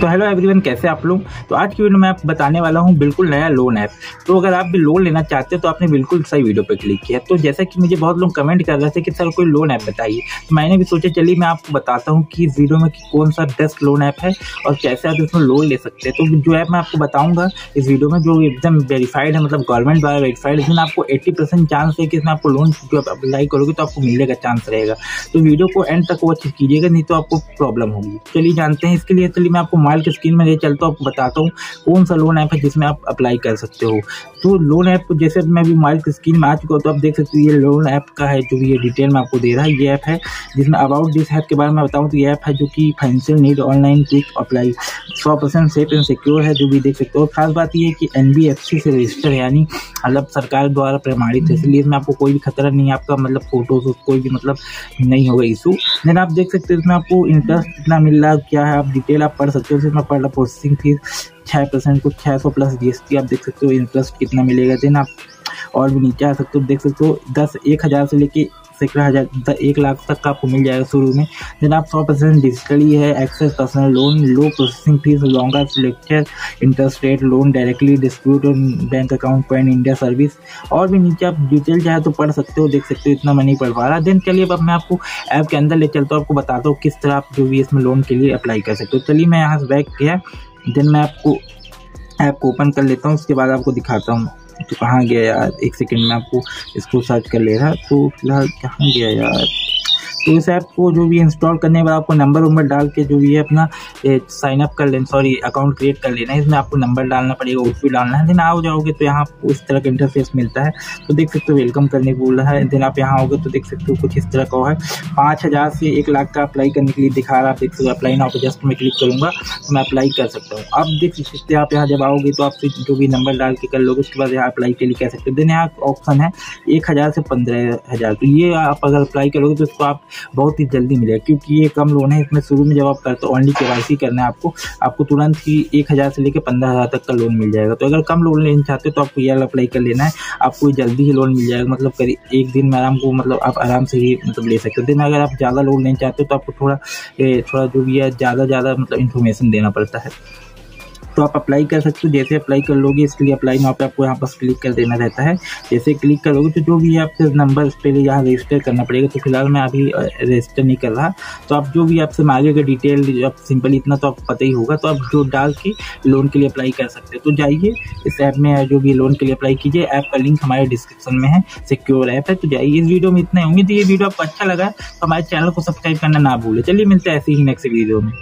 तो hello everyone कैसे आप लोग? तो आज की वीडियो में आप बताने वाला हूँ बिल्कुल नया लोन ऐप तो अगर आप भी लोन लेना चाहते हैं तो आपने बिल्कुल सही वीडियो पे क्लिक किया तो जैसा कि मुझे बहुत लोग कमेंट कर रहे थे कि, सर, कोई लोन ऐप बताइए? तो मैंने भी सोचा, चलिए मैं आपको बताता हूँ कि इस वीडियो में कि कौन सा बेस्ट लोन ऐप है और कैसे आप इसमें लोन ले सकते हैं। तो जो ऐप मैं आपको बताऊँगा इस वीडियो में, जो एकदम वेरीफाइड है मतलब गवर्नमेंट द्वारा वेरीफाइड इसमें आपको एट्टी चांस है कि इसमें आपको लोन जो अप्लाई करोगे तो आपको मिलने का चांस रहेगा। तो वीडियो को एंड तक वॉच कीजिएगा, नहीं तो आपको प्रॉब्लम होगी। चलिए जानते हैं इसके लिए चलिए मैं आपको मोबाइल की स्क्रीन में ये चलता हूँ आपको बताता हूँ कौन सा लोन ऐप है जिसमें आप अप्लाई कर सकते हो। तो लोन ऐप जैसे मैं भी मोबाइल की स्क्रीन में आ चुका हूँ तो आप देख सकते हो ये लोन ऐप का है, जो भी ये डिटेल में आपको दे रहा है, ये ऐप है जिसमें अबाउट दिस ऐप के बारे में बताऊँ तो ये ऐप है जो कि financial need online quick apply सौ परसेंट सेफ़ एंड सिक्योर है, जो भी देख सकते हो। और खास बात ये है कि एनबीएफसी से रजिस्टर यानी मतलब सरकार द्वारा प्रमाणित है, इसलिए इसमें आपको कोई भी खतरा नहीं है, आपका मतलब फ़ोटोज़ कोई भी मतलब नहीं होगा इशू देन आप देख सकते हो इसमें आपको इंटरेस्ट कितना मिल रहा है, क्या है, आप डिटेल आप पढ़ सकते हो, इसमें पढ़ रहा प्रोसेसिंग फ़ीस छः परसेंट, कुछ छः सौ प्लस जीएसटी आप देख सकते हो इंटरेस्ट कितना मिलेगा। देन आप और भी नीचे आ सकते हो, देख सकते हो, दस एक हज़ार से लेके सैकड़ा हज़ार एक लाख तक का आपको मिल जाएगा शुरू में। देन आप सौ परसेंट डिजिटली है access personal loan low processing fees longer selector interest rate loan directly dispute bank account point India service और भी नीचे आप डिटेल चाहे तो पढ़ सकते हो, देख सकते हो, इतना मैं नहीं पढ़ पा रहा। देन चलिए अब मैं आपको ऐप के अंदर ले चलता हूँ, आपको बताता हूँ किस तरह आप जो भी इसमें लोन के लिए अप्लाई कर सकते हो। चलिए मैं यहाँ से बैक किया देन मैं आपको ऐप को ओपन कर लेता हूँ, उसके बाद आपको दिखाता हूँ। तो कहाँ गया यार? एक सेकंड में आपको इसको सर्च कर ले रहा। तो फ़िलहाल कहाँ गया यार? तो इस ऐप को जो भी इंस्टॉल करने बाद आपको नंबर वंबर डाल के जो भी है अपना साइन अप कर लेना सॉरी अकाउंट क्रिएट कर लेना है। इसमें आपको नंबर डालना पड़ेगा ओ डालना है। देन आओ जाओगे तो यहाँ आपको इस तरह का इंटरफेस मिलता है। तो देख सकते हो वेलकम करने को बोल रहा है। देन आप यहाँ आओगे तो देख सकते हो कुछ इस तरह का है। पाँच हज़ार से एक लाख का अप्लाई करने के लिए दिखा रहा है। आप देख सकते अप्लाई ना जस्ट मैं क्लिक करूँगा तो मैं अप्लाई कर सकता हूँ। आप देख सकते आप यहाँ जब आओगे तो आप जो भी नंबर डाल के कर लोगे, उसके बाद यहाँ अप्लाई के लिए कह सकते हो। देन यहाँ ऑप्शन है, एक हज़ार से पंद्रह हज़ार। तो ये आप अगर अप्लाई करोगे तो इसको आप बहुत ही जल्दी मिलेगा क्योंकि ये कम लोन है, इसमें शुरू में जब आप करते हो ओनली के करना है आपको आपको तुरंत ही एक हज़ार से लेकर पंद्रह हज़ार तक का लोन मिल जाएगा। तो अगर कम लोन लेना चाहते हो तो आपको ये अप्लाई कर लेना है। आपको जल्दी ही लोन मिल जाएगा। मतलब करीब एक दिन में आराम को मतलब आप आराम से ही मतलब ले सकते हो। दिन अगर आप ज़्यादा लोन लेना चाहते हो तो आपको थोड़ा थोड़ा जो भी है, ज़्यादा ज़्यादा मतलब इन्फॉर्मेशन देना पड़ता है। तो आप अप्लाई कर सकते हो। जैसे अप्लाई कर लोगे, इसके लिए अप्लाई पे आपको यहाँ पर क्लिक कर देना रहता है। जैसे क्लिक करोगे तो जो भी आपके नंबर उस पर यहाँ रजिस्टर करना पड़ेगा। तो फ़िलहाल मैं अभी रजिस्टर नहीं कर रहा। तो आप जो भी आपसे मांगेगा डिटेल आप सिंपल इतना तो आपको पता ही होगा। तो आप जो डाल के लोन के लिए अप्लाई कर सकते हो। तो जाइए, इस ऐप में जो भी लोन के लिए अप्लाई कीजिए। ऐप का लिंक हमारे डिस्क्रिप्शन में है। सिक्योर ऐप है। तो जाइए, इस वीडियो में इतना होंगे तो ये वीडियो आपको अच्छा लगा। तो हमारे चैनल को सब्सक्राइब करना ना भूलें। चलिए, मिलते हैं ऐसे ही नेक्स्ट वीडियो में।